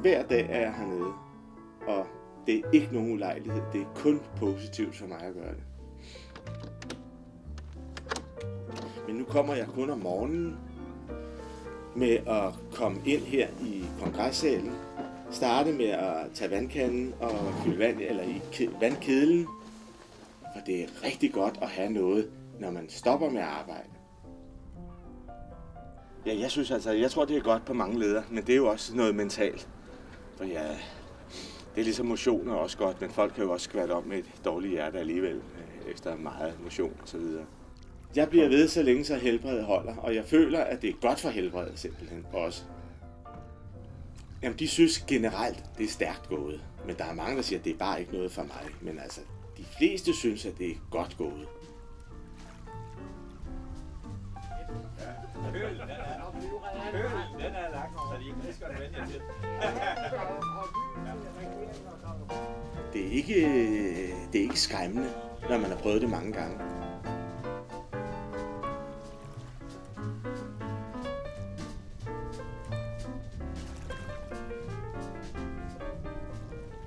Hver dag er jeg hernede, og det er ikke nogen ulejlighed. Det er kun positivt for mig at gøre det. Men nu kommer jeg kun om morgenen med at komme ind her i kongressalen, starte med at tage vandkanden og fylde vand eller i vandkedlen, for det er rigtig godt at have noget, når man stopper med at arbejde. Ja, jeg synes altså, jeg tror, det er godt på mange ledere, men det er jo også noget mentalt. Og ja, det er ligesom motion er også godt, men folk kan jo også skvatte om med et dårligt hjerte alligevel, øh, efter meget motion og så videre. Jeg bliver ved så længe, så helbredet holder, og jeg føler, at det er godt for helbredet simpelthen også. Jamen, de synes generelt, det er stærkt gået. Men der er mange, der siger, at det er bare ikke noget for mig. Men altså, de fleste synes, at det er godt gået. Er så de til. Det er ikke, det er ikke skræmmende, når man har prøvet det mange gange.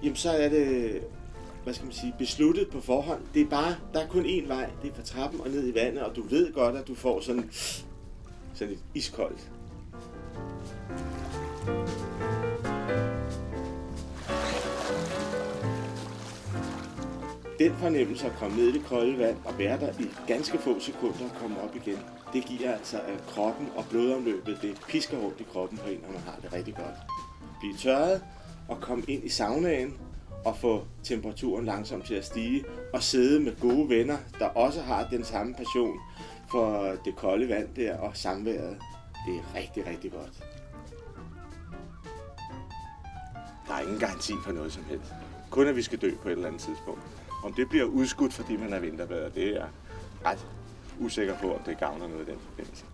Jamen så er det, hvad skal man sige, besluttet på forhånd. Det er bare, der er kun én vej. Det er fra trappen og ned i vandet, og du ved godt, at du får sådan, sådan et iskoldt Den fornemmelse at komme ned i det kolde vand og være der i ganske få sekunder og komme op igen, det giver altså at kroppen og blodomløbet, det pisker rundt i kroppen på en, når man har det rigtig godt. Blive tørret og komme ind i saunaen og få temperaturen langsomt til at stige og sidde med gode venner, der også har den samme passion for det kolde vand der og samværet. Det er rigtig, rigtig godt. Der er ingen garanti for noget som helst. Kun at vi skal dø på et eller andet tidspunkt. Om det bliver udskudt, fordi man er vinterbader, det er ret usikker på, om det gavner noget i den forbindelse.